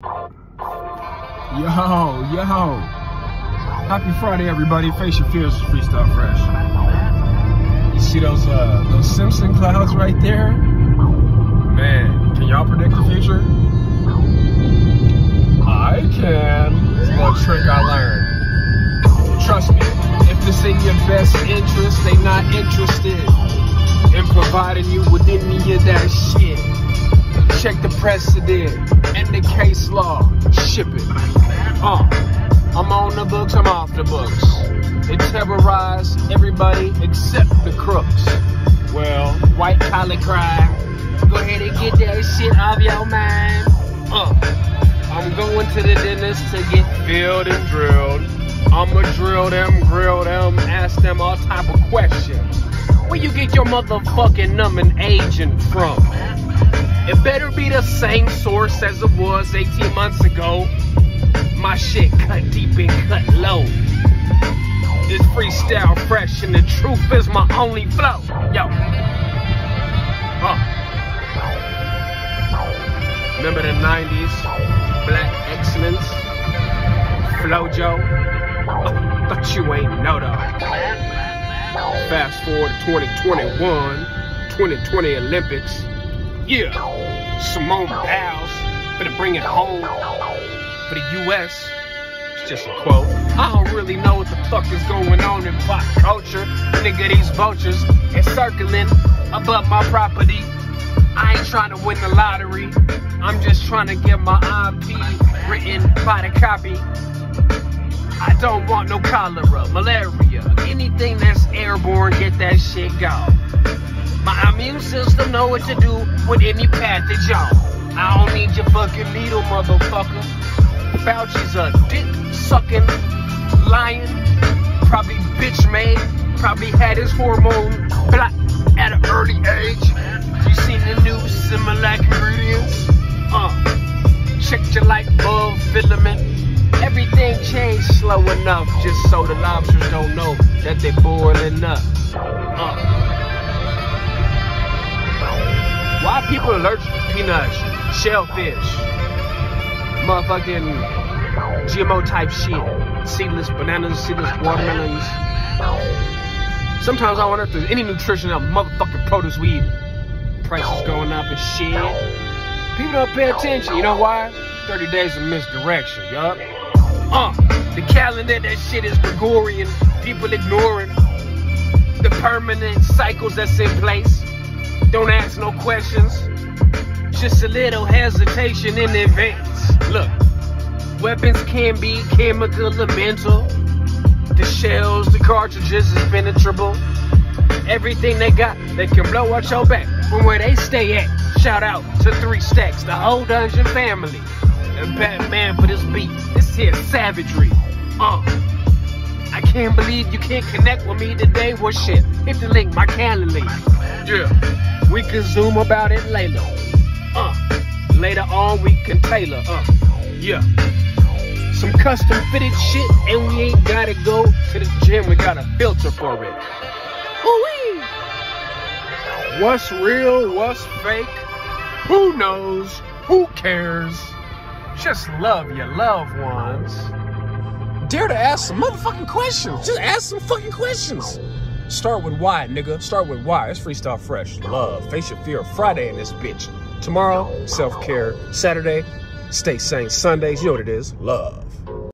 Yo, yo. Happy Friday, everybody. Face your fears, freestyle fresh. You see those uh those Simpson clouds right there? Man, can y'all predict the future? I can. It's a little trick I learned. Trust me, if it's in your best interest, they not interested in providing you with any of that shit. Check the precedent and the case law. Ship it. Uh, I'm on the books, I'm off the books. It terrorized everybody except the crooks. Well, white collar crime. Go ahead and get that shit off your mind. Uh, I'm going to the dentist to get filled and drilled. I'ma drill them, grill them, ask them all type of questions. Where you get your motherfucking numbing agent from? It better be the same source as it was 18 months ago. My shit cut deep and cut low. This freestyle fresh and the truth is my only flow. Yo. Huh. Remember the 90s? Black excellence? Flojo? Oh, thought you ain't know though. Fast forward to 2021, 2020 Olympics. Yeah, Simone Biles better bring it home for the U.S. It's just a quote. I don't really know what the fuck is going on in pop culture. Nigga, these vultures is circling above my property. I ain't trying to win the lottery. I'm just trying to get my IP written by the copy. I don't want no cholera, malaria, anything that's airborne, get that shit gone. Immune system know what to do with any pathogen. I don't need your fucking needle, motherfucker. Fauci's a dick sucking lion, probably bitch made, probably had his hormone blocked at an early age. You seen the new Similac ingredients? Uh, check your light bulb filament. Everything changed slow enough just so the lobsters don't know that they're boiling up. Uh. People allergic to peanuts, shellfish, motherfucking GMO type shit, seedless bananas, seedless watermelons? Sometimes I wonder if there's any nutrition in motherfucking produce we eat. Prices going up and shit. People don't pay attention. You know why? 30 days of misdirection, yup. Uh, the calendar, that shit is Gregorian. People ignoring the permanent cycles that's in place. Don't ask no questions. Just a little hesitation in advance. Look, weapons can be chemical or mental. The shells, the cartridges is penetrable. Everything they got, they can blow out your back from where they stay at. Shout out to Three Stacks, the whole Dungeon family. And Batman for this beat. This here savagery. Uh. I can't believe you can't connect with me today. Well, shit. Hit the link, my calendar. link. Yeah. We can zoom about it later. Uh. Later on, we can tailor. Uh. Yeah. Some custom fitted shit, and we ain't gotta go to the gym. We got a filter for it. Ooh-wee. What's real? What's fake? Who knows? Who cares? Just love your loved ones. Dare to ask some motherfucking questions. Just ask some fucking questions. Start with why, nigga. Start with why. It's freestyle fresh. Love. Face your fear. Friday in this bitch. Tomorrow, self care. Saturday, stay sane. Sundays, you know what it is. Love.